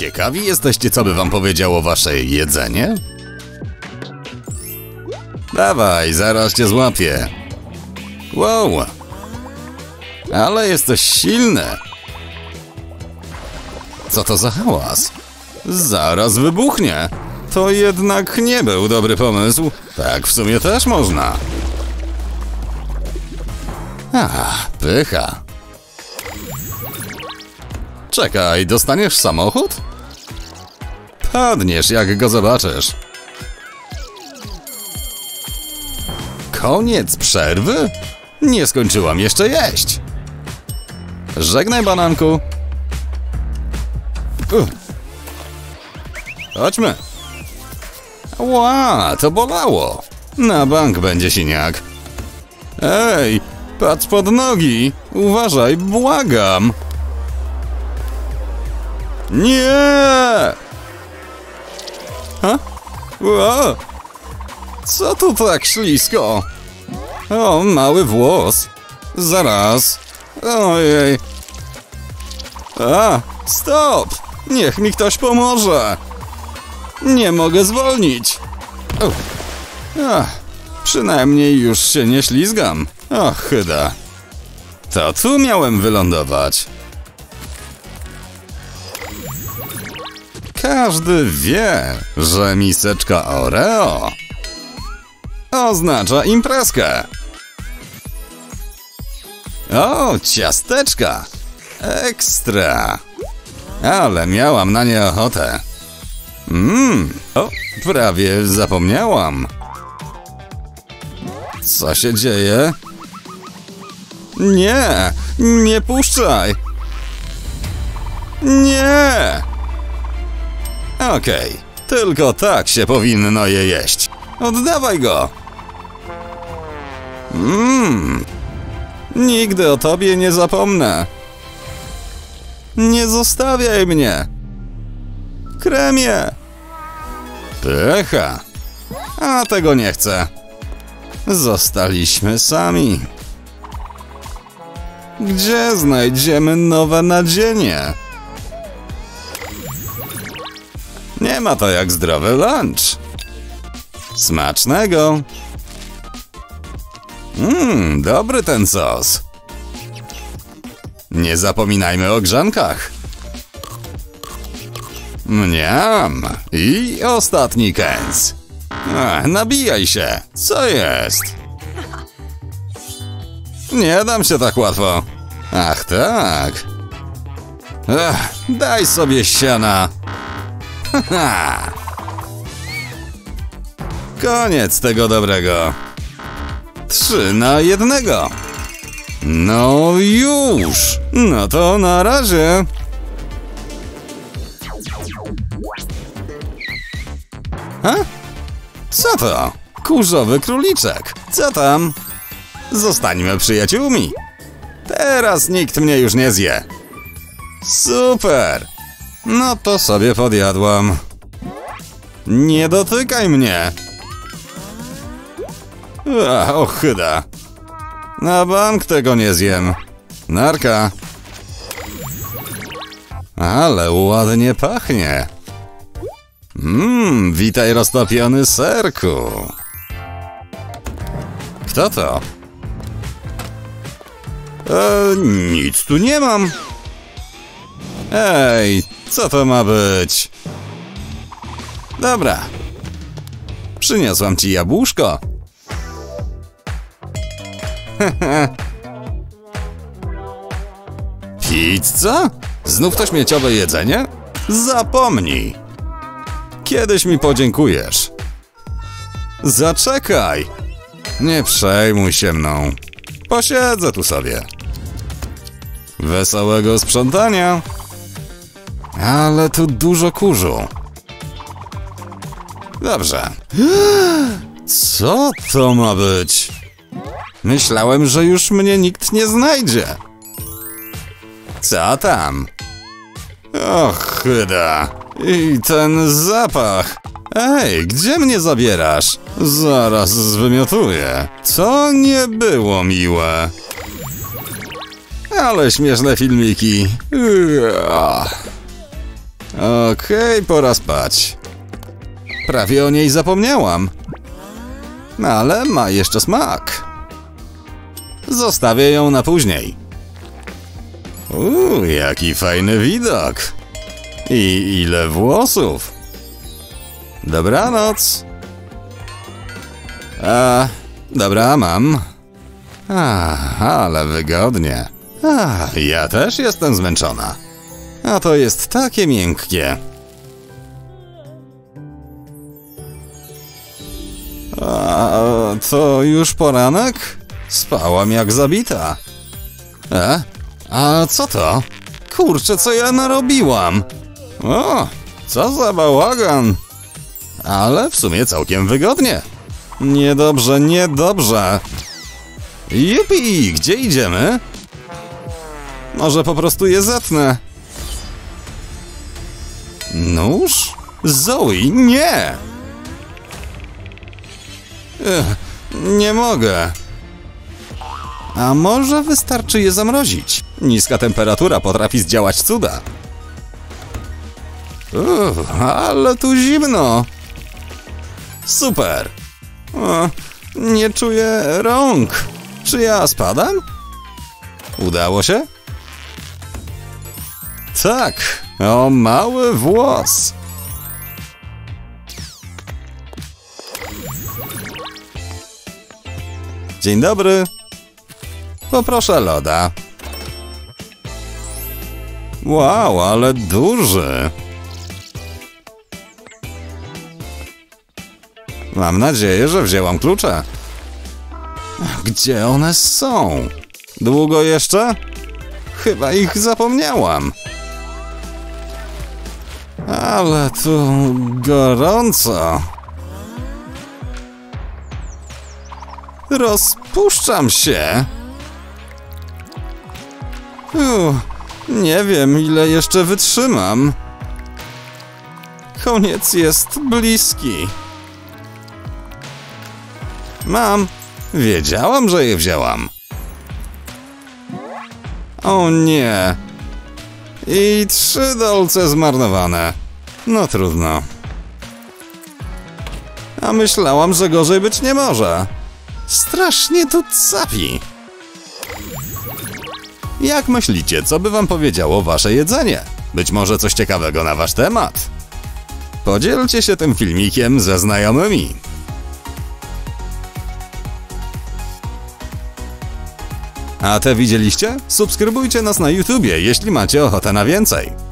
Ciekawi jesteście, co by wam powiedziało wasze jedzenie? Dawaj, zaraz cię złapię. Wow. Ale jesteś silny. Co to za hałas? Zaraz wybuchnie. To jednak nie był dobry pomysł. Tak w sumie też można. Ach, pycha. Czekaj, dostaniesz samochód? Padniesz, jak go zobaczysz. Koniec przerwy? Nie skończyłam jeszcze jeść. Żegnaj, bananku. Uch. Chodźmy. Ła, to bolało. Na bank będzie siniak. Ej, patrz pod nogi. Uważaj, błagam. Nie! Ha? Co tu tak ślisko? O, mały włos. Zaraz. Ojej. A, stop! Niech mi ktoś pomoże. Nie mogę zwolnić. Ach, przynajmniej już się nie ślizgam. O, chyba. To tu miałem wylądować. Każdy wie, że miseczka Oreo oznacza imprezkę. O, ciasteczka! Ekstra! Ale miałam na nie ochotę. Mmm, o, prawie zapomniałam. Co się dzieje? Nie, nie puszczaj! Nie! Okej, tylko tak się powinno je jeść. Oddawaj go! Mmm, nigdy o tobie nie zapomnę. Nie zostawiaj mnie! Kremie! Pycha! A tego nie chcę. Zostaliśmy sami. Gdzie znajdziemy nowe nadzienie? Nie ma to jak zdrowy lunch. Smacznego! Mmm, dobry ten sos. Nie zapominajmy o grzankach. Mniam! I ostatni kęs. Ach, nabijaj się! Co jest? Nie dam się tak łatwo. Ach tak. Ech, daj sobie siana. Koniec tego dobrego. Trzy na jednego. No już. No to na razie. Ha? Co to? Kurzowy króliczek. Co tam? Zostańmy przyjaciółmi. Teraz nikt mnie już nie zje. Super. No to sobie podjadłam. Nie dotykaj mnie. Ach, ochyda. Na bank tego nie zjem. Narka. Ale ładnie pachnie. Mmm, witaj roztopiony serku. Kto to? E, nic tu nie mam. Ej, co to ma być? Dobra. Przyniosłam ci jabłuszko. Pizza? Znów to śmieciowe jedzenie? Zapomnij. Kiedyś mi podziękujesz. Zaczekaj. Nie przejmuj się mną. Posiedzę tu sobie. Wesołego sprzątania. Ale tu dużo kurzu. Dobrze. Co to ma być? Myślałem, że już mnie nikt nie znajdzie. Co tam? Och, chyda. I ten zapach. Ej, gdzie mnie zabierasz? Zaraz zwymiotuję. To nie było miłe. Ale śmieszne filmiki. Okej, pora spać. Prawie o niej zapomniałam. No, Ale ma jeszcze smak. Zostawię ją na później. Uuu, jaki fajny widok. I ile włosów. Dobranoc. A, dobra, mam. A, ale wygodnie. A, ja też jestem zmęczona. A to jest takie miękkie. A, to już poranek? Spałam jak zabita. E? A co to? Kurczę, co ja narobiłam? O, co za bałagan. Ale w sumie całkiem wygodnie. Niedobrze, niedobrze. Jupi, gdzie idziemy? Może po prostu je zetnę. Nóż? Zoe, nie! Ech, nie mogę. A może wystarczy je zamrozić? Niska temperatura potrafi zdziałać cuda. Uff, ale tu zimno. Super. O, nie czuję rąk. Czy ja spadam? Udało się? Tak, o mały włos. Dzień dobry. Poproszę loda. Wow, ale duży. Mam nadzieję, że wzięłam klucze. Gdzie one są? Długo jeszcze? Chyba ich zapomniałam. Ale tu gorąco. Rozpuszczam się. Uff, nie wiem, ile jeszcze wytrzymam. Koniec jest bliski. Mam. Wiedziałam, że je wzięłam. O nie. I trzy dolce zmarnowane. No trudno. A myślałam, że gorzej być nie może. Strasznie tu capi. Jak myślicie, co by wam powiedziało wasze jedzenie? Być może coś ciekawego na wasz temat? Podzielcie się tym filmikiem ze znajomymi. A te widzieliście? Subskrybujcie nas na YouTubie, jeśli macie ochotę na więcej.